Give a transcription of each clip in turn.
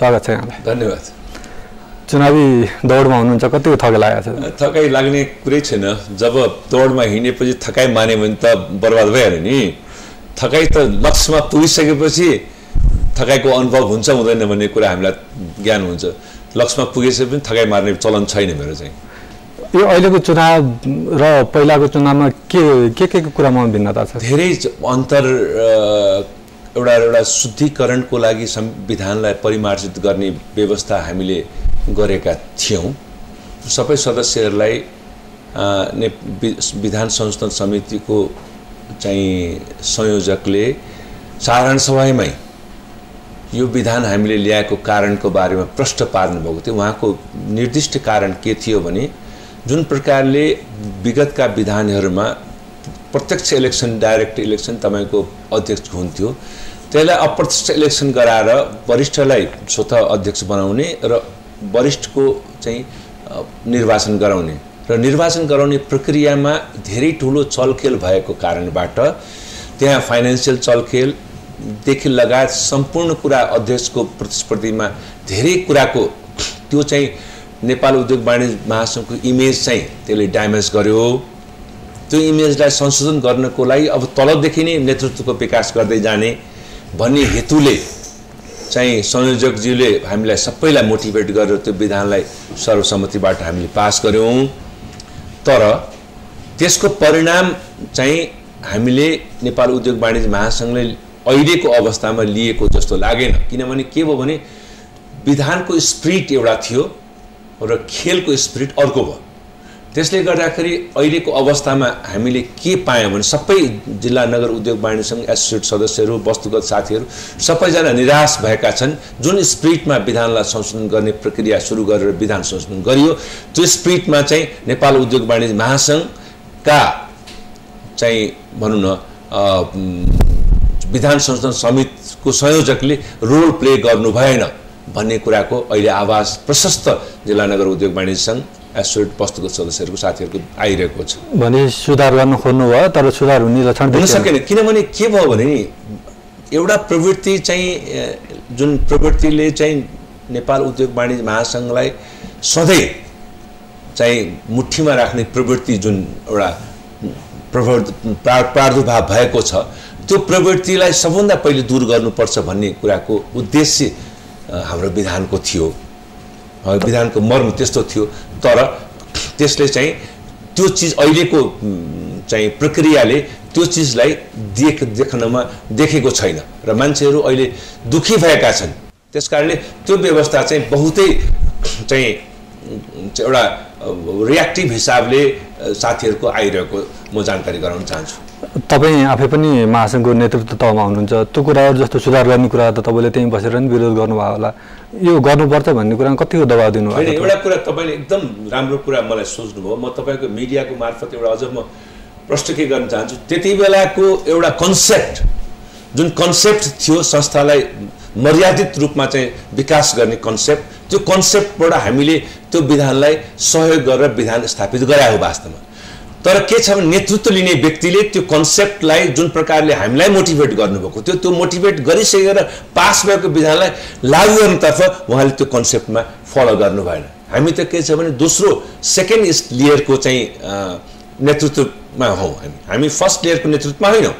स्वागत छ यहाँलाई। धन्यवाद। चुनावी दौडमा हुनुहुन्छ कतिको थके लागेको छ? थकाइ लाग्ने कुरै छैन। जब दौडमा हिँडेपछि थकाइ माने भने त बर्बाद भइहाल्यो नि। थकाइ त लक्ष्यमा पुगिसकेपछि थकाइको अनुभव हुन्छ हुँदैन भन्ने कुरा हामीलाई ज्ञान हुन्छ। लक्ष्यमा पुगेपछि पनि थकाइ मार्ने चलन छैन मेरो चाहिँ। यो अहिलेको चुनाव र पहिलाको चुनावमा के के के कुरामा भिन्नता छ? धेरै अन्तर एउटा एउटा शुद्धिकरणको लागि संविधानलाई परिमार्जित गर्ने व्यवस्था हामीले गरेका थियौँ। सबै सदस्यहरूलाई ने विधान संशोधन समितिको चाहिँ संयोजकले साधारण सभामै यो विधान हामीले ल्याएको कारणको बारेमा प्रश्न पार्नुभएको थियो। उहाँको निर्दिष्ट कारण के थियो भने जुन प्रकारले विगतका विधानहरूमा प्रत्यक्ष इलेक्सन डाइरेक्ट इलेक्सन तपाईँको अध्यक्ष हुन्थ्यो। त्यसलाई अप्रत्यक्ष इलेक्सन गराएर वरिष्ठलाई स्वतः अध्यक्ष बनाउने र वरिष्ठको चाहिँ निर्वाचन गराउने। र निर्वाचन गराउने प्रक्रियामा धेरै ठुलो चलखेल भएको कारणबाट त्यहाँ फाइनेन्सियल चलखेलदेखि लगायत सम्पूर्ण कुरा अध्यक्षको प्रतिस्पर्धीमा धेरै कुराको त्यो चाहिँ नेपाल उद्योग वाणिज्य महासङ्घको इमेज चाहिँ त्यसले ड्यामेज गर्यो। त्यो इमेजलाई संशोधन गर्नको लागि अब तलदेखि नै नेतृत्वको विकास गर्दै जाने भन्ने हेतुले चाहिँ संयोजकज्यूले हामीलाई सबैलाई मोटिभेट गरेर त्यो विधानलाई सर्वसम्मतिबाट हामीले पास गऱ्यौँ। तर त्यसको परिणाम चाहिँ हामीले नेपाल उद्योग वाणिज्य महासङ्घले अहिलेको अवस्थामा लिएको जस्तो लागेन। किनभने के भयो भने विधानको स्पिरिट एउटा थियो र खेलको स्पिरिट अर्को भयो। त्यसले गर्दाखेरि अहिलेको अवस्थामा हामीले के पायौँ भने सबै जिल्ला नगर उद्योग वाणिज्य सङ्घ एसोसिएट सदस्यहरू वस्तुगत साथीहरू सबैजना निराश भएका छन्। जुन स्पिरिटमा विधानलाई संशोधन गर्ने प्रक्रिया सुरु गरेर विधान संशोधन गरियो त्यो स्पिरिटमा चाहिँ नेपाल उद्योग वाणिज्य महासङ्घका चाहिँ भनौँ न विधान संशोधन समितिको संयोजकले रोल प्ले गर्नु भएन भन्ने कुराको अहिले आवाज प्रशस्त जिल्ला नगर उद्योग वाणिज्य सङ्घ एसोसिएट वस्तुगत सदस्यहरूको साथीहरूको आइरहेको छ। भने सुधार गर्न खोज्नु भयो तर सुधार हुने लक्षण हुन। सकेन। किनभने के भयो भने नि एउटा प्रवृत्ति चाहिँ जुन प्रवृत्तिले चाहिँ नेपाल उद्योग वाणिज्य महासङ्घलाई सधैँ चाहिँ मुठीमा राख्ने प्रवृत्ति जुन एउटा प्रादुर्भाव भएको छ त्यो प्रवृत्तिलाई सबभन्दा पहिले दूर गर्नुपर्छ भन्ने कुराको उद्देश्य हाम्रो विधानको थियो। विधानको मर्म त्यस्तो थियो। तर त्यसले चाहिँ त्यो चिज अहिलेको चाहिँ प्रक्रियाले त्यो चिजलाई देख देख्नमा देखेको छैन। र मान्छेहरू अहिले दुखी भएका छन्। त्यस कारणले त्यो व्यवस्था चाहिँ बहुतै चाहिँ एउटा रियाक्टिभ हिसाबले साथीहरूको आइरहेको म जानकारी गराउन चाहन्छु। तपाईँ आफै पनि महासङ्घको नेतृत्व तहमा हुनुहुन्छ। त्यो कुराहरू जस्तो सुधार गर्ने कुरा त तपाईँले त्यहीँ बसेर नि विरोध गर्नुभयो होला। यो गर्नुपर्छ भन्ने कुरामा कतिको दबाब दिनुभएको एउटा कुरा तपाईँले एकदम राम्रो कुरा मलाई सोच्नुभयो। म तपाईँको मिडियाको मार्फत एउटा अझ म प्रश्न के गर्न चाहन्छु त्यति बेलाको एउटा कन्सेप्ट जुन कन्सेप्ट थियो संस्थालाई मर्यादित रूपमा चाहिँ विकास गर्ने कन्सेप्ट त्यो कन्सेप्टबाट हामीले त्यो विधानलाई सहयोग गरेर विधान स्थापित गरायो वास्तवमा। तर के छ भने नेतृत्व लिने व्यक्तिले त्यो कन्सेप्टलाई जुन प्रकारले हामीलाई मोटिभेट गर्नुभएको थियो त्यो मोटिभेट गरिसकेर पास भएको विधानलाई लागू गर्नुतर्फ उहाँले त्यो कन्सेप्टमा फलो गर्नु भएन। हामी त के छ भने दोस्रो सेकेन्ड लेयरको चाहिँ नेतृत्वमा हौँ हामी। हामी फर्स्ट लेयरको नेतृत्वमा होइनौँ।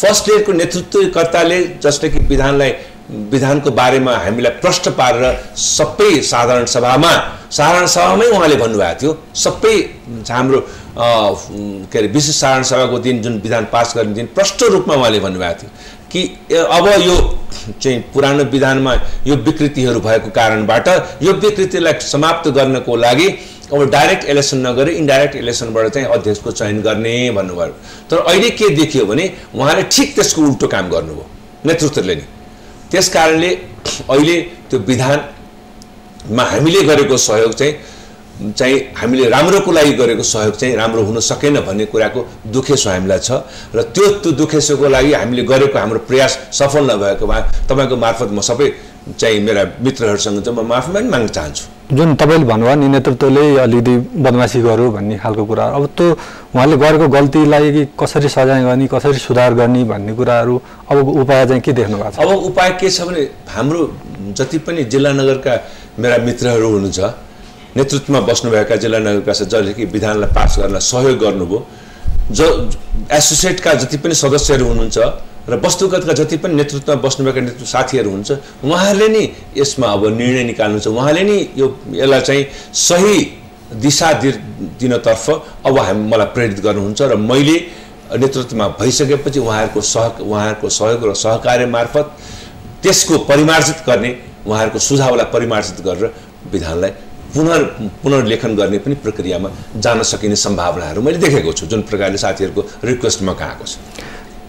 फर्स्ट लेयरको नेतृत्वकर्ताले जसले कि विधानलाई विधानको बारेमा हामीलाई प्रश्न पारेर सबै साधारण सभामा साधारण सभामै उहाँले भन्नुभएको थियो। सबै हाम्रो के अरे विशेष साधारण सभाको दिन जुन विधान पास गर्ने दिन प्रष्ट रूपमा उहाँले भन्नुभएको थियो कि अब यो चाहिँ पुरानो विधानमा यो विकृतिहरू भएको कारणबाट यो विकृतिलाई समाप्त गर्नको लागि अब डाइरेक्ट इलेक्सन नगरी इन्डाइरेक्ट इलेक्सनबाट चाहिँ अध्यक्षको चयन गर्ने भन्नुभयो। तर अहिले के देखियो भने उहाँले ठिक त्यसको उल्टो काम गर्नुभयो। नेतृत्वले नै। त्यस कारणले अहिले त्यो विधानमा हामीले गरेको सहयोग चाहिँ चाहिँ हामीले राम्रोको लागि गरेको सहयोग चाहिँ राम्रो हुन सकेन भन्ने कुराको दुखेसो हामीलाई छ। र त्यो त्यो दुखेसोको लागि हामीले गरेको हाम्रो प्रयास सफल नभएको भए तपाईँको मार्फत म सबै चाहिँ मेरा मित्रहरूसँग चाहिँ म माफी पनि माग्न चाहन्छु। जुन तपाईँले भन्नुभयो नि नेतृत्वले अलिकति बदमासी गर्यो भन्ने खालको कुरा अब त्यो उहाँले गरेको गल्तीलाई कसरी सजाय गर्ने कसरी सुधार गर्ने भन्ने कुराहरू अब उपाय चाहिँ के देख्नु भएको छ? अब उपाय के छ भने हाम्रो जति पनि जिल्ला नगरका मेरा मित्रहरू हुनुहुन्छ नेतृत्वमा बस्नुभएका जिल्ला नगरका जसले कि विधानलाई पास गर्न सहयोग गर्नुभयो। ज एसोसिएटका जति पनि सदस्यहरू हुनुहुन्छ र वस्तुगतका जति पनि नेतृत्वमा बस्नुभएका नेतृत्व साथीहरू हुन्छ उहाँहरूले नै यसमा अब निर्णय निकाल्नुहुन्छ उहाँले नै यो यसलाई चाहिँ सही दिशा दि दिनतर्फ अब हामी मलाई प्रेरित गर्नुहुन्छ र मैले नेतृत्वमा भइसकेपछि उहाँहरूको सह उहाँहरूको सहयोग र सहकार्य मार्फत त्यसको परिमार्जित गर्ने उहाँहरूको सुझावलाई परिमार्जित गरेर विधानलाई पुनर् पुनर्लेखन गर्ने पनि प्रक्रियामा जान सकिने सम्भावनाहरू मैले देखेको छु जुन प्रकारले साथीहरूको रिक्वेस्टमा कहाँको छ।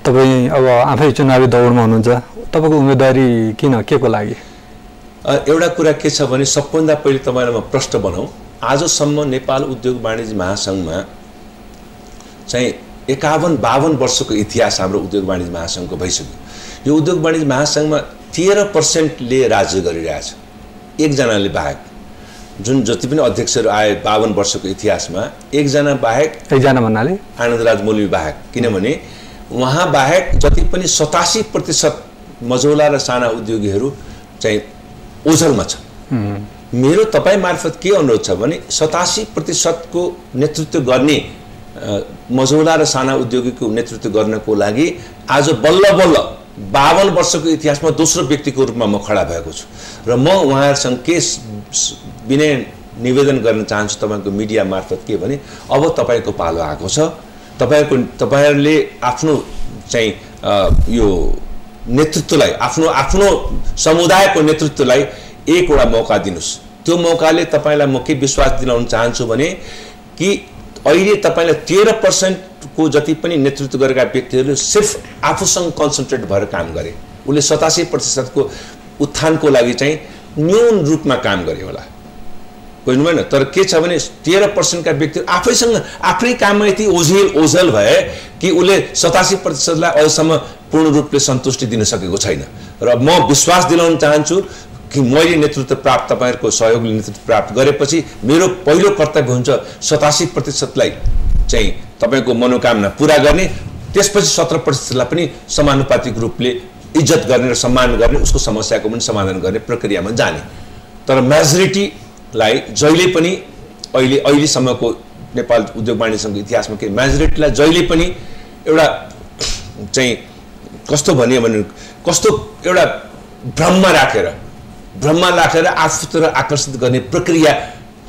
तपाईँ अब आफै चुनावी दौडमा हुनुहुन्छ तपाईँको उम्मेदवारी किन के को लागि? एउटा कुरा के छ भने सबभन्दा पहिले तपाईँलाई म प्रश्न बनाऊ। आजसम्म नेपाल उद्योग वाणिज्य महासङ्घमा चाहिँ एकाउन्न बाहन्न वर्षको इतिहास हाम्रो उद्योग वाणिज्य महासङ्घको भइसक्यो। यो उद्योग वाणिज्य महासङ्घमा तेह्र पर्सेन्टले राज्य गरिरहेछ एकजनाले बाहेक। जुन जति पनि अध्यक्षहरू आए बाहन्न वर्षको इतिहासमा एकजना बाहेक एकजना भन्नाले? आनन्दराज मौलवी बाहेक। किनभने उहाँ बाहेक जति पनि सतासी प्रतिशत मझौला र साना उद्योगीहरू चाहिँ ओझलमा छ मेरो तपाईँ मार्फत के अनुरोध छ भने सतासी प्रतिशतको नेतृत्व गर्ने मझौला र साना उद्योगीको नेतृत्व गर्नको लागि आज बल्ल बल्ल बावन वर्षको इतिहासमा दोस्रो व्यक्तिको रूपमा म खडा भएको छु। र म उहाँहरूसँग के विनय निवेदन गर्न चाहन्छु तपाईँको मिडिया मार्फत के भने अब तपाईँको पालो आएको छ। तपाईँहरूको तपाईँहरूले आफ्नो चाहिँ यो नेतृत्वलाई आफ्नो आफ्नो समुदायको नेतृत्वलाई एकवटा मौका दिनुहोस्। त्यो मौकाले तपाईँलाई म के विश्वास दिलाउन चाहन्छु भने कि अहिले तपाईँलाई तेह्र पर्सेन्टको जति पनि नेतृत्व गरेका व्यक्तिहरूले सिर्फ आफूसँग कन्सन्ट्रेट भएर काम गरे। उसले सतासी प्रतिशतको उत्थानको लागि चाहिँ न्यून रूपमा काम गरे होला। बुझ्नु भएन तर के छ भने तेह्र पर्सेन्टका व्यक्तिहरू आफैसँग आफ्नै काममा यति ओझेल ओझेल भए कि उसले सतासी प्रतिशतलाई अहिलेसम्म पूर्ण रूपले सन्तुष्टि दिन सकेको छैन। र म विश्वास दिलाउन चाहन्छु कि मैले नेतृत्व प्राप्त तपाईँहरूको सहयोगले नेतृत्व प्राप्त गरेपछि मेरो पहिलो कर्तव्य हुन्छ सतासी प्रतिशतलाई चाहिँ तपाईँको मनोकामना पुरा गर्ने त्यसपछि सत्र प्रतिशतलाई पनि समानुपातिक रूपले इज्जत गर्ने र सम्मान गर्ने उसको समस्याको पनि समाधान गर्ने प्रक्रियामा जाने। तर मेजोरिटी लाई जहिले पनि अहिले अहिलेसम्मको नेपाल उद्योग वाणिज्य सङ्घको इतिहासमा के मेजोरिटीलाई जहिले पनि एउटा चाहिँ कस्तो भन्यो भने कस्तो एउटा भ्रममा राखेर भ्रममा राखेर आफूतिर आकर्षित गर्ने प्रक्रिया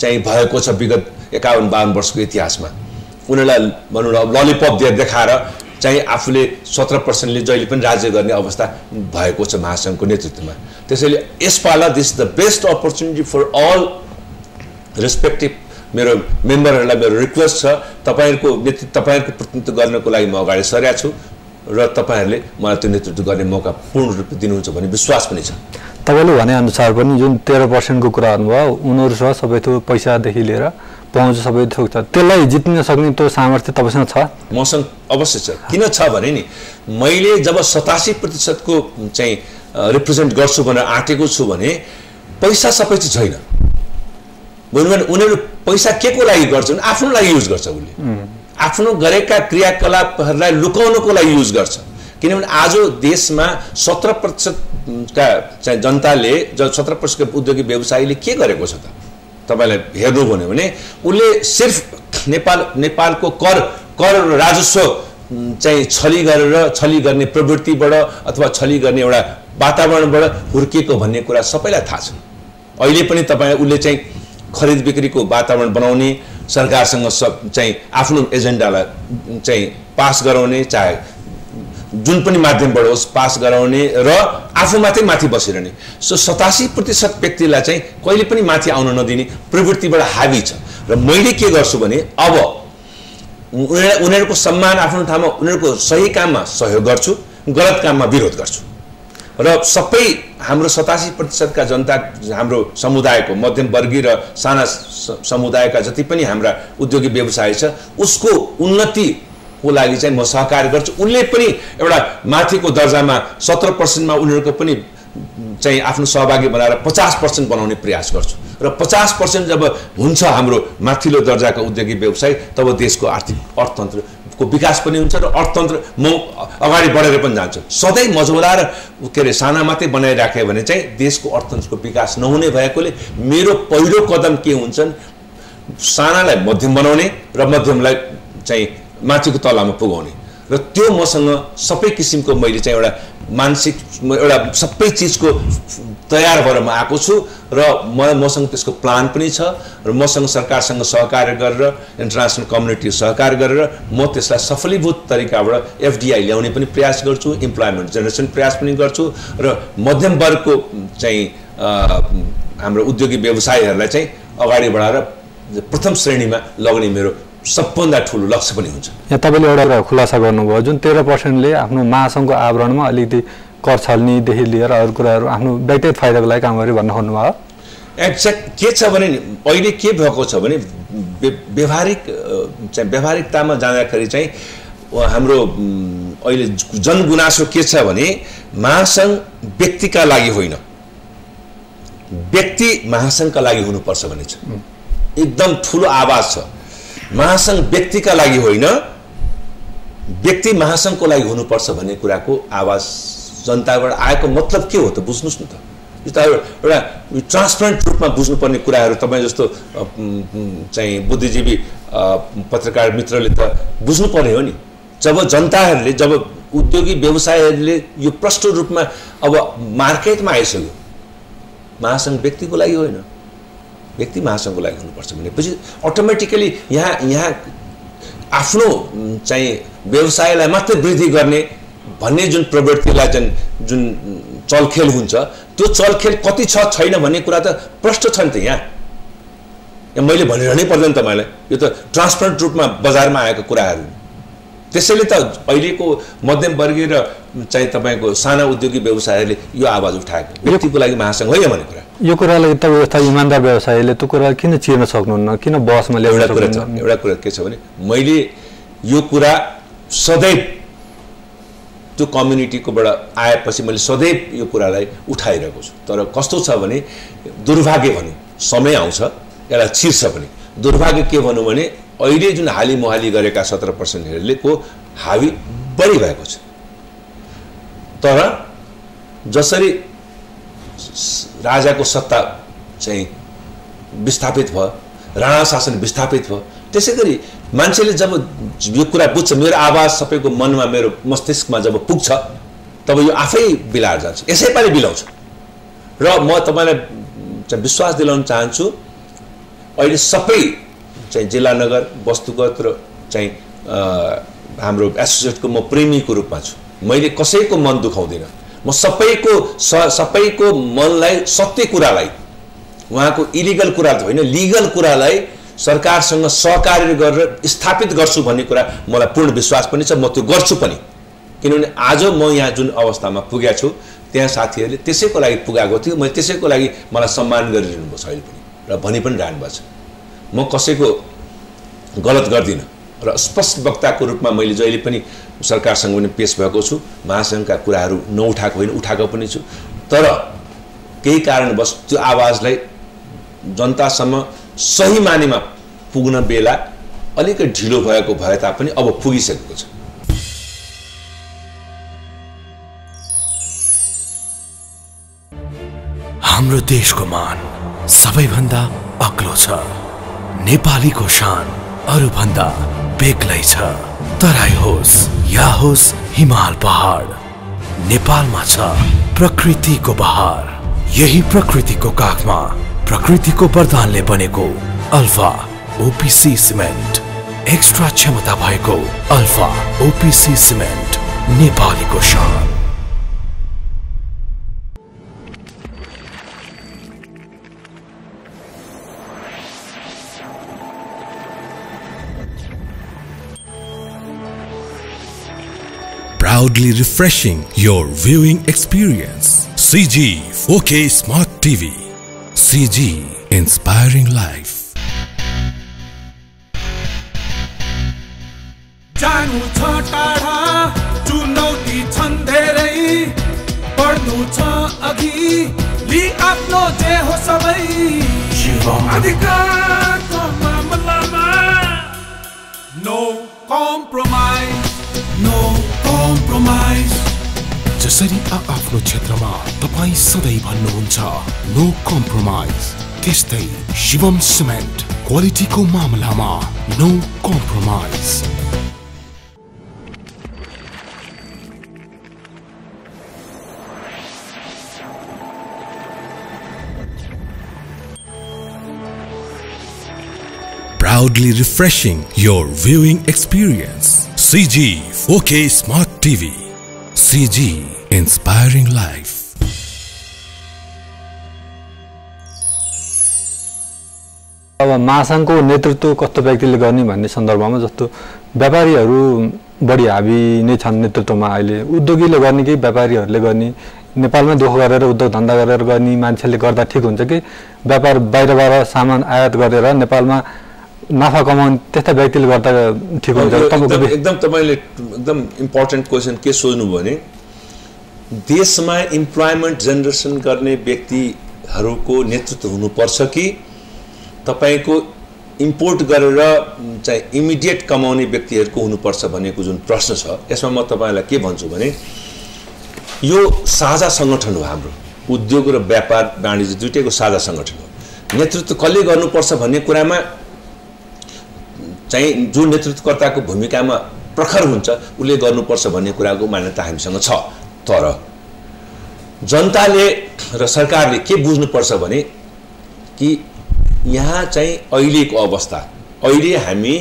चाहिँ भएको छ विगत एकाउन्न बाहन्न वर्षको इतिहासमा। उनीहरूलाई भनौँ न ललिपप दिएर देखाएर चाहिँ आफूले सत्र पर्सेन्टले जहिले पनि राज्य गर्ने अवस्था भएको छ महासङ्घको नेतृत्वमा। त्यसैले यसपाला this the best opportunity for all respective मेरो मेम्बरहरूलाई मेरो रिक्वेस्ट छ तपाईँहरूको नेतृत्व तपाईँहरूको प्रतिनिधित्व गर्नको लागि म अगाडि सरेका छु र तपाईँहरूले मलाई त्यो नेतृत्व गर्ने मौका पूर्ण रूपले दिनुहुन्छ भन्ने विश्वास पनि छ। तपाईँले भनेअनुसार पनि जुन तेह्र पर्सेन्टको कुरा गर्नुभयो उनीहरूसँग सबै थोक पैसादेखि लिएर पहुँच सबै थोक छ त्यसलाई जित्न सक्ने त्यो सामर्थ्य तपाईँसँग छ? मसँग अवश्य छ। किन छ भने नि मैले जब सतासी प्रतिशतको चाहिँ रिप्रेजेन्ट गर्छु भनेर आँटेको छु भने पैसा सबै चाहिँ छैन। भन्नु भने उनीहरू पैसा के को लागि गर्छन्? आफ्नो लागि युज गर्छ उसले। आफ्नो गरेका क्रियाकलापहरूलाई लुकाउनको लागि युज गर्छ। किनभने आज देशमा सत्र प्रतिशतका चाहिँ जनताले सत्र प्रतिशतको उद्योगी व्यवसायीले के गरेको छ त? तपाईँलाई हेर्नु भन्यो भने उसले सिर्फ नेपाल नेपालको कर कर राजस्व चाहिँ छली गरेर छली गर्ने प्रवृत्तिबाट अथवा छली गर्ने एउटा वातावरणबाट हुर्किएको भन्ने कुरा सबैलाई थाहा छ। अहिले पनि तपाईँ उसले चाहिँ खरिद बिक्रीको वातावरण बनाउने सरकारसँग सब चाहिँ आफ्नो एजेन्डालाई चाहिँ पास गराउने चाहे जुन पनि माध्यमबाट होस् पास गराउने र आफू मात्रै माथि बसिरहने। सो सतासी प्रतिशत व्यक्तिलाई चाहिँ कहिले पनि माथि आउन नदिने प्रवृत्तिबाट हावी छ। र मैले के गर्छु भने अब उनीहरूको सम्मान आफ्नो ठाउँमा उनीहरूको सही काममा सहयोग गर्छु गलत काममा विरोध गर्छु। र सबै हाम्रो सतासी प्रतिशतका जनता हाम्रो समुदायको मध्यमवर्गीय र साना समुदायका जति पनि हाम्रा उद्योगिक व्यवसाय छ उसको उन्नतिको लागि चाहिँ म सहकार्य गर्छु। उसले पनि एउटा माथिको दर्जामा सत्र पर्सेन्टमा उनीहरूको पनि चाहिँ आफ्नो सहभागी बनाएर पचास पर्सेन्ट बनाउने प्रयास गर्छु। र पचास पर्सेन्ट जब हुन्छ हाम्रो माथिल्लो दर्जाको उद्योगी व्यवसाय तब देशको आर्थिक अर्थतन्त्रको विकास पनि हुन्छ र अर्थतन्त्र म अगाडि बढेर पनि जान्छ। सधैँ मझौला र के अरे साना मात्रै बनाइराख्यो भने चाहिँ देशको अर्थतन्त्रको विकास नहुने भएकोले मेरो पहिलो कदम के हुन्छन्? सानालाई मध्यम बनाउने र मध्यमलाई चाहिँ माथिको तलामा पुगाउने। र त्यो मसँग सबै किसिमको मैले चाहिँ एउटा मानसिक एउटा सबै चिजको तयार भएर म आएको छु र म मसँग त्यसको प्लान पनि छ र मसँग सरकारसँग सहकार्य गरेर इन्टरनेसनल कम्युनिटी सहकार्य गरेर म त्यसलाई सफलीभूत तरिकाबाट एफडिआई ल्याउने पनि प्रयास गर्छु इम्प्लोइमेन्ट जेनेरेसन प्रयास पनि गर्छु र मध्यम वर्गको चाहिँ हाम्रो उद्योगी व्यवसायहरूलाई चाहिँ अगाडि बढाएर प्रथम श्रेणीमा लग्ने मेरो सबभन्दा ठुलो लक्ष्य पनि हुन्छ। यहाँ तपाईँले एउटा खुलासा गर्नुभयो जुन तेह्र पर्सेन्टले आफ्नो महासङ्घको आवरणमा अलिकति कर छल्नीदेखि लिएर अरू कुराहरू आफ्नो व्यक्तिगत फाइदाको लागि काम गर्यो भन्नु खोज्नुभयो एक्ज्याक्ट के छ भने अहिले के भएको छ भने व्यवहारिक चाहिँ व्यवहारिकतामा जाँदाखेरि चाहिँ हाम्रो अहिले जनगुनासो के छ भने महासङ्घ व्यक्तिका लागि होइन। व्यक्ति महासङ्घका लागि हुनुपर्छ भन्ने छ। एकदम ठुलो आवाज छ। महासङ्घ व्यक्तिका लागि होइन व्यक्ति महासङ्घको लागि हुनुपर्छ भन्ने कुराको आवाज जनताबाट आएको मतलब के हो त बुझ्नुहोस् न त। यो त एउटा ट्रान्सपरेन्ट रूपमा बुझ्नुपर्ने कुराहरू तपाईँ जस्तो चाहिँ बुद्धिजीवी पत्रकार मित्रले त बुझ्नुपर्ने हो नि। जब जनताहरूले जब उद्योगी व्यवसायहरूले यो प्रष्ट रूपमा अब मार्केटमा आइसक्यो महासङ्घ व्यक्तिको लागि होइन। व्यक्ति महासङ्घको लागि हुनुपर्छ भनेपछि अटोमेटिकली यहाँ यहाँ आफ्नो चाहिँ व्यवसायलाई मात्रै वृद्धि गर्ने भन्ने जुन प्रवृत्तिलाई जुन जुन चलखेल हुन्छ त्यो चलखेल कति छ छैन भन्ने कुरा त प्रष्ट छ नि त यहाँ। मैले भनिरहनै पर्दैन तपाईँलाई। यो त ट्रान्सपरेन्ट रूपमा बजारमा आएको कुराहरू। त्यसैले त अहिलेको मध्यमवर्गीय र चाहिँ तपाईँको साना उद्योगी व्यवसायहरूले यो आवाज उठाएको। व्यक्तिको लागि महासङ्घ होइन भन्ने कुरा। यो कुरालाई तपाईँ यस्ता इमान्दार व्यवसायीले त्यो कुरा किन चिर्न सक्नुहुन्न? किन बसमा एउटा कुरा छ एउटा कुरा के छ भने मैले यो कुरा सदैव त्यो कम्युनिटीकोबाट आएपछि मैले सदैव यो कुरालाई उठाइरहेको छु। तर कस्तो छ भने दुर्भाग्य भनौँ समय आउँछ यसलाई छिर्छ पनि दुर्भाग्य के भनौँ भने अहिले जुन हाली मुहाली गरेका सत्र पर्सेन्टहरूले को हावी बढी भएको छ। तर जसरी राजाको सत्ता चाहिँ विस्थापित भयो राणा शासन विस्थापित भयो त्यसै गरी मान्छेले जब यो कुरा बुझ्छ मेरो आवाज सबैको मनमा मेरो मस्तिष्कमा जब पुग्छ तब यो आफै बिलाएर जान्छ। यसै पालि बिलाउँछ। र म तपाईँलाई विश्वास दिलाउन चाहन्छु अहिले सबै चाहिँ जिल्ला नगर वस्तुगत र चाहिँ हाम्रो एसोसिएटको म प्रेमीको रूपमा छु। मैले कसैको मन दुखाउँदिनँ। म सबैको स सबैको मनलाई सत्य कुरालाई उहाँको इलिगल कुरा त होइन लिगल कुरालाई सरकारसँग सहकार्य गरेर स्थापित गर्छु भन्ने कुरा मलाई पूर्ण विश्वास पनि छ म त्यो गर्छु पनि। किनभने आज म यहाँ जुन अवस्थामा पुगेको छु त्यहाँ साथीहरूले त्यसैको लागि पुगाएको थियो मैले त्यसैको लागि मलाई सम्मान गरिरहनु भएको छ अहिले पनि र भनि पनि रहनु भएको छ। म कसैको गलत गर्दिनँ र स्पष्ट वक्ताको रूपमा मैले जहिले पनि सरकारसँग पनि पेस भएको छु महासङ्घका कुराहरू नउठाएको होइन उठाएको पनि छु। तर केही कारणवश त्यो आवाजलाई जनतासम्म सही मानेमा पुग्न बेला अलिकति ढिलो भएको भए तापनि अब पुगिसकेको छ। हाम्रो देशको मान सबैभन्दा अग्लो छ। नेपालीको शान अरूभन्दा बेग्लै छ। तराई होस् या होस् हिमाल पहाड नेपालमा छ प्रकृतिको बहार। यही प्रकृतिको काखमा प्रकृतिको वरदानले बनेको अल्फा ओपिसी सिमेन्ट। एक्स्ट्रा क्षमता भएको अल्फा ओपिसी सिमेन्ट नेपालीको शान। proudly refreshing your viewing experience. CG 4K Smart TV. CG Inspiring Life. जानु छ टाढा चुनौती छन् धेरै पढ्नु छ अघि आफ्नो जे हो सबै शिवम अधिकारको मामलामा नो कम्प्रोमाइज जसरी आफ्नो क्षेत्रमा तपाईँ सधैँ भन्नुहुन्छ नो कम्प्रोमाइज त्यस्तै शिवम सिमेन्ट क्वालिटीको मामलामा no compromise proudly refreshing your viewing experience. CG 4K Smart TV. Life. अब महासङ्घको नेतृत्व कस्तो व्यक्तिले गर्ने भन्ने सन्दर्भमा जस्तो व्यापारीहरू बढी हाबी नै छन् नेतृत्वमा अहिले। उद्योगीले गर्ने कि व्यापारीहरूले गर्ने? नेपालमै दुःख गरेर उद्योग धन्दा गरेर गर्ने मान्छेले गर्दा ठिक हुन्छ कि? व्यापार बाहिरबाट सामान आयात गरेर नेपालमा नाफा कमाउने त्यस्ता व्यक्तिले गर्दा ठिक हुन्छ एकदम तपाईँले एकदम इम्पोर्टेन्ट क्वेसन के सोध्नु भने देशमा इम्प्लोइमेन्ट जेनेरेसन गर्ने व्यक्तिहरूको नेतृत्व हुनुपर्छ कि तपाईँको इम्पोर्ट गरेर चाहिँ इमिडिएट कमाउने व्यक्तिहरूको हुनुपर्छ भनेको जुन प्रश्न छ यसमा म तपाईँलाई के भन्छु भने यो साझा सङ्गठन हो हाम्रो। उद्योग र व्यापार वाणिज्य दुइटैको साझा सङ्गठन हो। नेतृत्व कसले गर्नुपर्छ भन्ने कुरामा चाहिँ जो नेतृत्वकर्ताको भूमिकामा प्रखर हुन्छ उसले गर्नुपर्छ भन्ने कुराको मान्यता हामीसँग छ। तर जनताले र सरकारले के बुझ्नुपर्छ भने कि यहाँ चाहिँ अहिलेको अवस्था अहिले हामी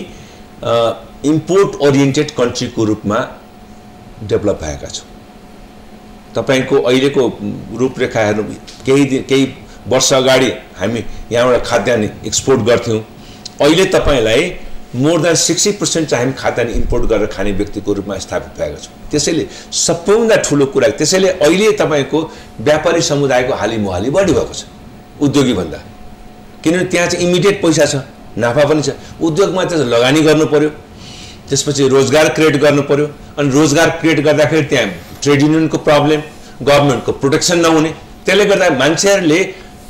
इम्पोर्ट ओरिएन्टेड कन्ट्रीको रूपमा डेभलप भएका छौँ। तपाईँको अहिलेको रूपरेखा हेर्नु केही दिन केही वर्ष अगाडि हामी यहाँबाट खाद्यान्न एक्सपोर्ट गर्थ्यौँ। अहिले तपाईँलाई मोर देन सिक्सटी पर्सेन्ट चाहिँ हामी खाद्यान्न इम्पोर्ट गरेर खाने व्यक्तिको रूपमा स्थापित भएका छौँ। त्यसैले सबैभन्दा ठुलो कुरा त्यसैले अहिले तपाईँको व्यापारी समुदायको हाली मुहाली बढी भएको छ उद्योगीभन्दा। किनभने त्यहाँ चाहिँ इमिडिएट पैसा छ नाफा पनि छ। उद्योगमा चाहिँ लगानी गर्नु पऱ्यो त्यसपछि रोजगार क्रिएट गर्नु पऱ्यो अनि रोजगार क्रिएट गर्दाखेरि त्यहाँ ट्रेड युनियनको प्रब्लम गभर्मेन्टको प्रोटेक्सन नहुने। त्यसले गर्दा मान्छेहरूले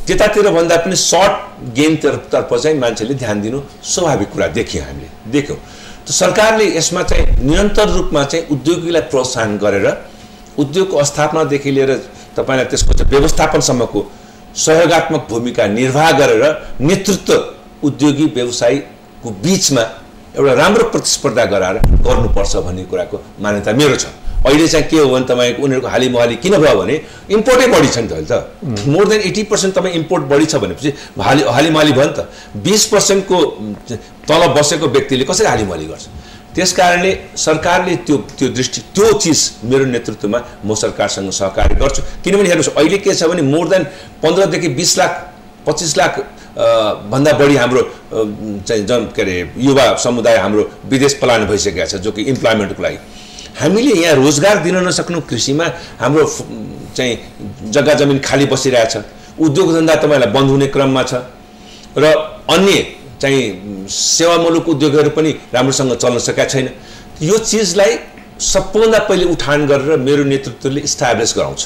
त्यतातिर भन्दा पनि सर्ट गेमतर्फ तर्फ चाहिँ मान्छेले ध्यान दिनु स्वाभाविक कुरा देख्यौँ हामीले देख्यौँ। त सरकारले यसमा चाहिँ निरन्तर रूपमा चाहिँ उद्योगीलाई प्रोत्साहन गरेर उद्योगको स्थापनादेखि लिएर तपाईँलाई त्यसको चाहिँ व्यवस्थापनसम्मको सहयोगात्मक भूमिका निर्वाह गरेर नेतृत्व उद्योगी व्यवसायीको बिचमा एउटा राम्रो प्रतिस्पर्धा गराएर गर्नुपर्छ भन्ने कुराको मान्यता मेरो छ। अहिले चाहिँ के हो भने तपाईँको उनीहरूको हाली मुहाली किन भयो भने इम्पोर्टै बढी छ नि त अहिले त। मोर देन एट्टी पर्सेन्ट तपाईँ इम्पोर्ट बढी छ भनेपछि हाली हालिमाली भयो नि त। बिस पर्सेन्टको तल बसेको व्यक्तिले कसरी हालिमाली गर्छ? त्यस कारणले सरकारले त्यो त्यो दृष्टि त्यो चिज मेरो नेतृत्वमा म सरकारसँग सहकार्य गर्छु। किनभने हेर्नुहोस् अहिले के छ भने मोर देन पन्ध्रदेखि बिस लाख पच्चिस लाख भन्दा बढी हाम्रो चाहिँ जन के अरे युवा समुदाय हाम्रो विदेश पलायन भइसकेका छ जो कि इम्प्लोइमेन्टको लागि। हामीले यहाँ रोजगार दिन नसक्नु कृषिमा हाम्रो चाहिँ जग्गा जमिन खाली बसिरहेछ। उद्योग धन्दा तपाईँलाई बन्द हुने क्रममा छ। र अन्य चाहिँ सेवामूलक उद्योगहरू पनि राम्रोसँग चल्न सकेका छैन। यो चिजलाई सबभन्दा पहिले उठान गरेर मेरो नेतृत्वले इस्टाब्लिस गराउँछ।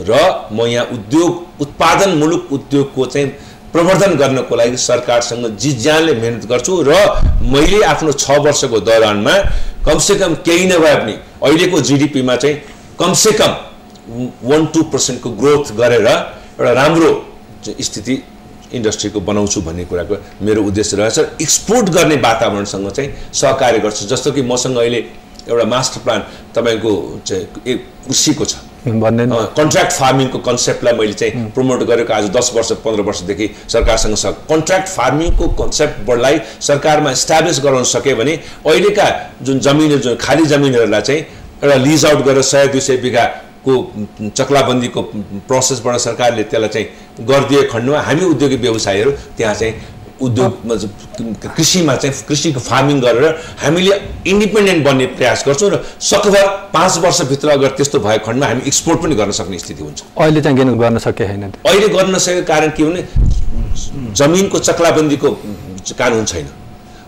र म यहाँ उद्योग उत्पादनमूलक उद्योगको चाहिँ प्रवर्धन गर्नको लागि सरकारसँग जिज्यानले मेहनत गर्छु र मैले आफ्नो छ वर्षको दौरानमा कमसेकम केही नभए पनि अहिलेको जिडिपीमा चाहिँ कमसेकम वान टू पर्सेन्टको ग्रोथ गरेर एउटा राम्रो स्थिति इन्डस्ट्रीको बनाउँछु भन्ने कुराको मेरो उद्देश्य रहेछ। एक्सपोर्ट गर्ने वातावरणसँग चाहिँ सहकार्य गर्छु। जस्तो कि मसँग अहिले एउटा मास्टर प्लान तपाईँको चाहिँ कृषिको छ। भन्ने कन्ट्र्याक्ट फार्मिङको कन्सेप्टलाई मैले चाहिँ प्रमोट गरेको आज दस वर्ष पन्ध्र वर्षदेखि सरकारसँग छ। कन्ट्र्याक्ट फार्मिङको कन्सेप्टलाई सरकारमा इस्टाब्लिस गराउन सक्यो भने अहिलेका जुन जमिनहरू जुन खाली जमिनहरूलाई चाहिँ एउटा लिज आउट गरेर सय दुई सय बिघाको चक्लाबन्दीको प्रोसेसबाट सरकारले त्यसलाई चाहिँ गरिदिए खण्डमा हामी उद्योगिक व्यवसायीहरू त्यहाँ चाहिँ उद्योग कृषिमा चाहिँ कृषिको फार्मिङ गरेर हामीले इन्डिपेन्डेन्ट बन्ने प्रयास गर्छौँ र सकभर पाँच वर्षभित्र अगर त्यस्तो भएको खण्डमा हामी एक्सपोर्ट पनि गर्न सक्ने स्थिति हुन्छ। अहिले चाहिँ गर्न सके छैन अहिले गर्न नसकेको कारण के भने जमिनको चक्लाबन्दीको कानुन छैन।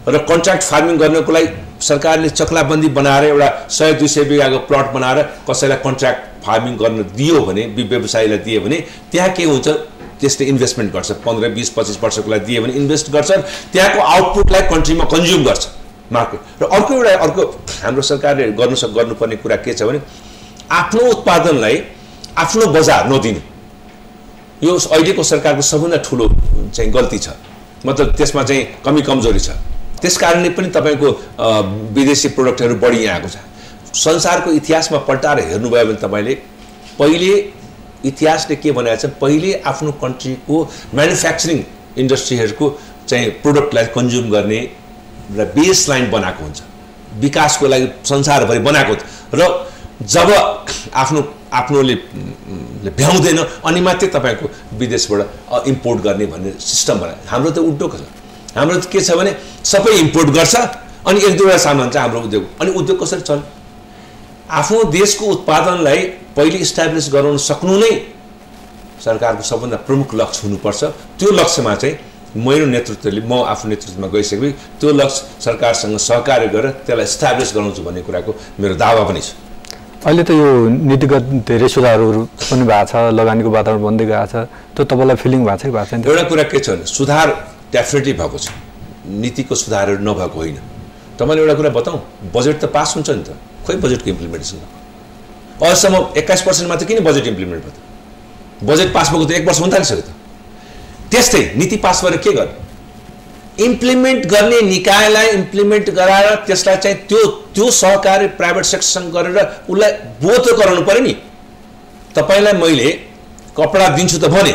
र कन्ट्र्याक्ट फार्मिङ गर्नको लागि सरकारले चक्लाबन्दी बनाएर एउटा सय दुई सय बिघाको प्लट बनाएर कसैलाई कन्ट्र्याक्ट फार्मिङ गर्न दियो भने व्यवसायीलाई दियो भने त्यहाँ के हुन्छ? त्यसले इन्भेस्टमेन्ट गर्छ। पन्ध्र बिस पच्चिस वर्षको लागि दियो भने इन्भेस्ट गर्छन् त्यहाँको आउटपुटलाई कन्ट्रीमा कन्ज्युम गर्छ मार्केट र अर्को एउटा अर्को हाम्रो सरकारले गर्नु गर्नुपर्ने कुरा के छ भने आफ्नो उत्पादनलाई आफ्नो बजार नदिनु। यो अहिलेको सरकारको सबभन्दा ठुलो चाहिँ गल्ती छ। मतलब त्यसमा चाहिँ कमी कमजोरी छ। त्यस कारणले पनि तपाईँको विदेशी प्रोडक्टहरू बढी यहाँ आएको छ। संसारको इतिहासमा पल्टाएर हेर्नुभयो भने तपाईँले पहिले इतिहासले के भनेको छ पहिले आफ्नो कन्ट्रीको म्यानुफ्याक्चरिङ इन्डस्ट्रीहरूको चाहिँ प्रोडक्टलाई कन्ज्युम गर्ने र बेस लाइन बनाएको हुन्छ। विकासको लागि संसारभरि बनाएको र जब आफ्नो आफ्नोले भ्याउँदैन अनि मात्रै तपाईँको विदेशबाट इम्पोर्ट गर्ने भन्ने सिस्टम बनायो। हाम्रो त उल्टो छ हाम्रो के छ भने सबै इम्पोर्ट गर्छ अनि एक दुईवटा सामान चाहिँ हाम्रो उद्योग अनि उद्योग कसरी चल्छ आफ्नो देशको उत्पादनलाई पहिले इस्टाब्लिस गराउन सक्नु नै सरकारको सबभन्दा प्रमुख लक्ष्य हुनुपर्छ। त्यो लक्ष्यमा चाहिँ मेरो नेतृत्वले म आफ्नो नेतृत्वमा गइसकेपछि त्यो लक्ष्य सरकारसँग सहकार्य गरेर त्यसलाई इस्टाब्लिस गराउँछु भन्ने कुराको मेरो दावा पनि छ। अहिले त यो नीतिगत धेरै सुधारहरू पनि भएको छ लगानीको वातावरण बन्दै गएको छ। त्यो तपाईँलाई फिलिङ भएको छ कि भएको छैन? एउटा कुरा के छ भने सुधार डेफिनेटली भएको छ। नीतिको सुधारहरू नभएको होइन। तपाईँले एउटा कुरा बताउँ बजेट त पास हुन्छ नि त। खोइ बजेटको इम्प्लिमेन्टेसन अहिलेसम्म एक्काइस पर्सेन्ट मात्र किन बजेट इम्प्लिमेन्ट भयो बजेट पास भएको त एक वर्ष हुन थालिसक्यो त। त्यस्तै नीति पास गरेर के गर्ने? इम्प्लिमेन्ट गर्ने निकायलाई इम्प्लिमेन्ट गराएर त्यसलाई चाहिँ त्यो त्यो सहकारी प्राइभेट सेक्टरसँग गरेर उसलाई बोध गराउनु पऱ्यो नि। तपाईँलाई मैले कपडा दिन्छु त भने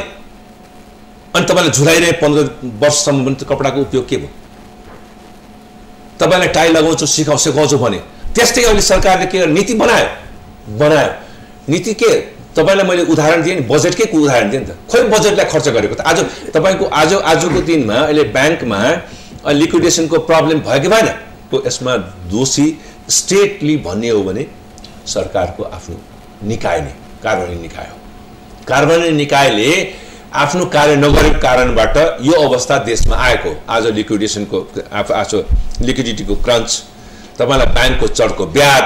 अनि तपाईँलाई झुलाइरहे पन्ध्र वर्षसम्म पनि त्यो कपडाको उपयोग के भयो? तपाईँलाई टाई लगाउँछु सिकाउ सिकाउँछु भने त्यस्तै अहिले सरकारले के नीति बनायो। बनायो। नीति के? तपाईँलाई मैले उदाहरण दिएँ नि बजेटकै उदाहरण दिएँ नि त। खोइ बजेटलाई खर्च गरेको त? आज तपाईँको आज आजको दिनमा अहिले ब्याङ्कमा लिक्विडेसनको प्रब्लम भयो कि भएन? को यसमा दोषी स्टेटली भन्ने हो भने सरकारको आफ्नो निकाय नै कार्यान्वयन निकाय हो। कार्यान्वयन निकायले आफ्नो कार्य नगरेको कारणबाट यो अवस्था देशमा आएको। आज लिक्विडेसनको आज लिक्विडिटीको क्रन्च तपाईँलाई ब्याङ्कको चढको ब्याज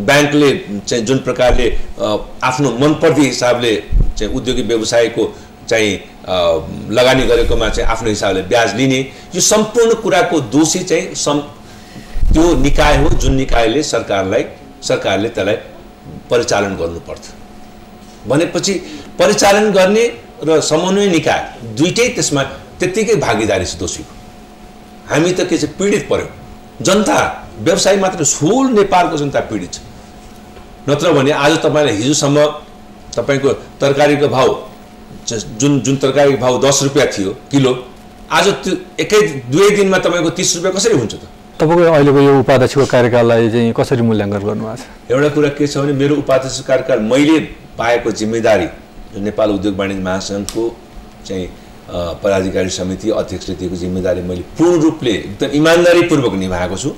ब्याङ्कले चाहिँ जुन प्रकारले आफ्नो मनपर्दी हिसाबले चाहिँ उद्योगी व्यवसायको चाहिँ लगानी गरेकोमा चाहिँ आफ्नो हिसाबले ब्याज लिने यो सम्पूर्ण कुराको दोषी चाहिँ सम् त्यो निकाय हो जुन निकायले सरकारलाई सरकारले त्यसलाई परिचालन गर्नुपर्छ। भनेपछि परिचालन गर्ने र समन्वय निकाय दुइटै त्यसमा त्यत्तिकै भागीदारी छ दोषीको हामी त के चाहिँ पीडित पर्यो जनता व्यवसाय मात्र ठुल नेपालको जनता पीडित छ। नत्र भने आज तपाईँलाई हिजोसम्म तपाईँको तरकारीको भाउ जुन जुन तरकारीको भाउ दस रुपियाँ थियो किलो आज त्यो एकै दुवै दिनमा तपाईँको तिस रुपियाँ कसरी हुन्छ त? तपाईँको अहिलेको यो उपाध्यक्षको कार्यकाललाई चाहिँ कसरी मूल्याङ्कन गर्नुभएको छ? एउटा कुरा के छ भने मेरो उपाध्यक्ष कार्यकाल मैले पाएको जिम्मेदारी जो नेपाल उद्योग वाणिज्य महासङ्घको चाहिँ पदाधिकारी समिति अध्यक्षले दिएको जिम्मेदारी मैले पूर्ण रूपले एकदम इमान्दारीपूर्वक निभाएको छु।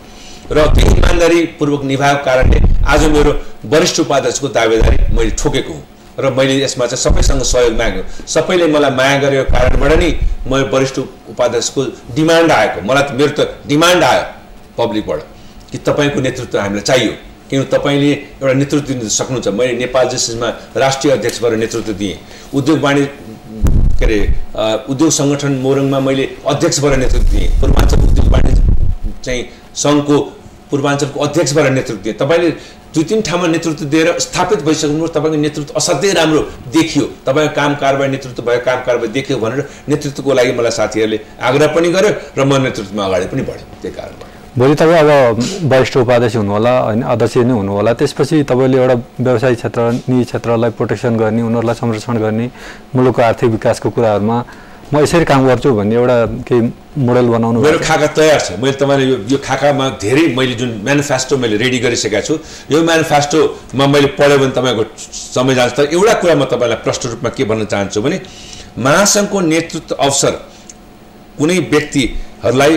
र त्यो इमान्दारीपूर्वक निभाएको कारणले आज मेरो वरिष्ठ उपाध्यक्षको दावेदारी मैले ठोकेको हुँ। र मैले यसमा चाहिँ सबैसँग सहयोग मागेँ सबैले मलाई माया गरेको कारणबाट नि म वरिष्ठ उपाध्यक्षको डिमान्ड आएको। मलाई मेरो त डिमान्ड आयो पब्लिकबाट कि तपाईँको नेतृत्व हामीलाई चाहियो। किन तपाईँले एउटा नेतृत्व दिन सक्नुहुन्छ? मैले नेपाल जसमा राष्ट्रिय अध्यक्षबाट नेतृत्व दिएँ। उद्योग वाणिज्य के अरे उद्योग सङ्गठन मोरङमा मैले अध्यक्षबाट नेतृत्व दिएँ। पूर्वाञ्चल उद्योग वाणिज्य चाहिँ सङ्घको पूर्वाञ्चलको अध्यक्षबाट नेतृत्व दिएँ। तपाईँले दुई तिन ठाउँमा नेतृत्व दिएर स्थापित भइसक्नु तपाईँको नेतृत्व असाध्यै राम्रो देखियो। तपाईँको काम कारबाही नेतृत्व भयो काम कारबाही देखियो भनेर नेतृत्वको लागि मलाई साथीहरूले आग्रह पनि गर्यो र म नेतृत्वमा अगाडि पनि बढेँ। त्यही कारणबाट भोलि तपाईँ अब वरिष्ठ उपाध्यक्ष हुनुहोला होइन अध्यक्ष नै हुनुहोला। त्यसपछि तपाईँले एउटा व्यवसाय क्षेत्र निजी क्षेत्रलाई प्रोटेक्सन गर्ने उनीहरूलाई संरक्षण गर्ने मुलुकको आर्थिक विकासको कुराहरूमा म यसरी काम गर्छु भन्ने एउटा केही मोडल बनाउनु मेरो। खाका तयार छ। मैले तपाईँले यो यो खाकामा धेरै मैले जुन म्यानिफेस्टो मैले रेडी गरिसकेको छु यो म्यानिफेस्टोमा मैले पढ्यो भने तपाईँको समय जान्छ। तर एउटा कुरा म तपाईँलाई प्रष्ट रूपमा के भन्न चाहन्छु भने महासङ्घको नेतृत्व अवसर कुनै व्यक्तिहरूलाई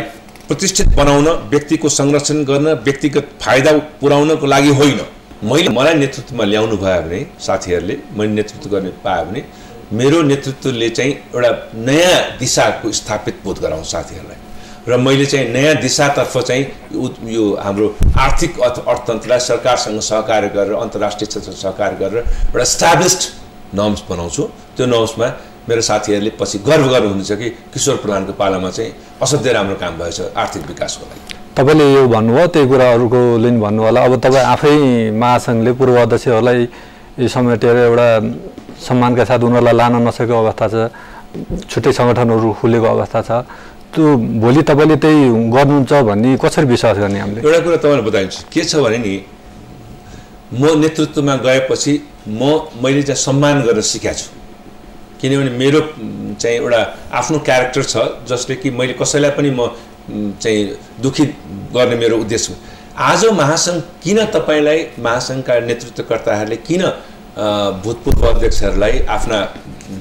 प्रतिष्ठित बनाउन व्यक्तिको संरक्षण गर्न व्यक्तिगत फाइदा पुर्याउनको लागि होइन। मैले मलाई नेतृत्वमा ल्याउनु भयो भने साथीहरूले मैले नेतृत्व गर्ने पायो भने मेरो नेतृत्वले चाहिँ एउटा नयाँ दिशाको स्थापित बोध गराउँ साथीहरूलाई। र मैले चाहिँ नयाँ दिशातर्फ चाहिँ यो हाम्रो आर्थिक अर्थ अर्थतन्त्रलाई सरकारसँग सहकार्य गरेर अन्तर्राष्ट्रिय क्षेत्र सहकार्य गरेर एउटा स्ट्याब्लिस्ड नर्म्स बनाउँछु। त्यो नर्म्समा मेरो साथीहरूले पछि गर्व गर्नुहुन्छ कि किशोर प्रधानको पालामा चाहिँ असाध्यै राम्रो काम भएछ आर्थिक विकासको लागि। तपाईँले यो भन्नुभयो त्यही कुराहरूको लिन भन्नु होला। अब तपाईँ आफै महासङ्घले पूर्व अध्यक्षहरूलाई समेटेर एउटा सम्मानका साथ उनीहरूलाई लान नसकेको अवस्था छ छुट्टै सङ्गठनहरू खुलेको अवस्था छ। त्यो भोलि तपाईँले त्यही गर्नुहुन्छ भन्ने कसरी विश्वास गर्ने हामीले? एउटा कुरा तपाईँलाई बताइदिन्छु। के छ भने नि म नेतृत्वमा गएपछि म मैले चाहिँ सम्मान गरेर सिकेको छु। किनभने मेरो चाहिँ एउटा आफ्नो क्यारेक्टर छ जसले कि मैले कसैलाई पनि म चाहिँ दुखी गर्ने मेरो उद्देश्य हो। आज महासङ्घ किन तपाईँलाई महासङ्घका नेतृत्वकर्ताहरूले किन भूतपूर्व अध्यक्षहरूलाई आफ्ना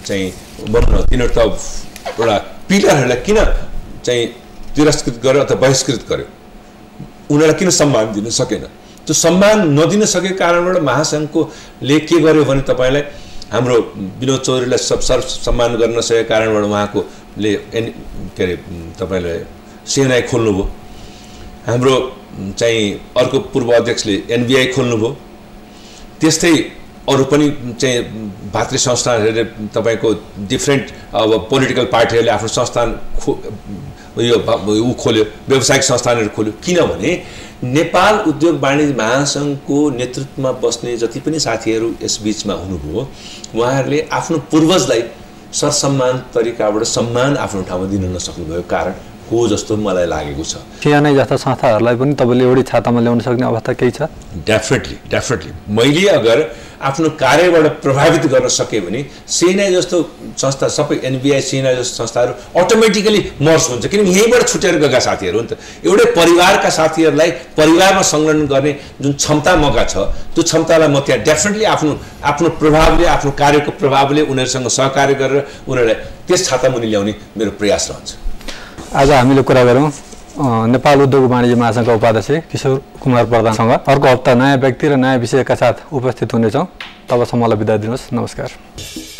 चाहिँ भनौँ न तिनीहरू त एउटा पिलरहरूलाई किन चाहिँ तिरस्कृत गर्यो अथवा बहिष्कृत गर्यो? उनीहरूलाई किन सम्मान दिन सकेन? त्यो सम्मान नदिन सकेको कारणबाट महासङ्घको ले के गर्यो भने तपाईँलाई हाम्रो विनोद चौधरीलाई सब सर्व सम्मान गर्न नसकेको कारणबाट उहाँको ले एन के अरे तपाईँलाई सिएनआई खोल्नुभयो। हाम्रो चाहिँ अर्को पूर्व अध्यक्षले एनबिआई खोल्नुभयो। त्यस्तै अरू पनि चाहिँ भातृ संस्थानहरूले तपाईँको डिफ्रेन्ट अब पोलिटिकल पार्टीहरूले आफ्नो संस्थान खो यो ऊ खोल्यो व्यावसायिक संस्थानहरू खोल्यो। किनभने नेपाल उद्योग वाणिज्य महासङ्घको नेतृत्वमा बस्ने जति पनि साथीहरू यस बिचमा हुनुभयो उहाँहरूले आफ्नो पूर्वजलाई सरसम्मान तरिकाबाट सम्मान आफ्नो ठाउँमा दिन नसक्नुभयो कारण हो जस्तो मलाई लागेको छ। सिआनआई जस्ता संस्थाहरूलाई पनि तपाईँले एउटै छातामा ल्याउन सक्ने अवस्था केही छ? डेफिनेटली डेफिनेटली मैले अगर आफ्नो कार्यबाट प्रभावित गर्न सकेँ भने सेनाई जस्तो संस्था सबै एनबिआई सेना जस्तो संस्थाहरू अटोमेटिकली मर्स हुन्छ। किनभने यहीँबाट छुटेर गएका साथीहरू हो नि त। एउटै परिवारका साथीहरूलाई परिवारमा संलग्न गर्ने जुन क्षमता मका छ त्यो क्षमतालाई म त्यहाँ डेफिनेटली आफ्नो आफ्नो प्रभावले आफ्नो कार्यको प्रभावले उनीहरूसँग सहकार्य गरेर उनीहरूलाई त्यस छातामुनि ल्याउने मेरो प्रयास रहन्छ। आज हामीले कुरा अ, नेपाल उद्योग वाणिज्य महासङ्घका उपाध्यक्ष किशोर कुमार प्रधानसँग। अर्को हप्ता नयाँ व्यक्ति र नयाँ विषयका साथ उपस्थित हुनेछौँ। तबसम्मलाई बिदा दिनुहोस्। नमस्कार।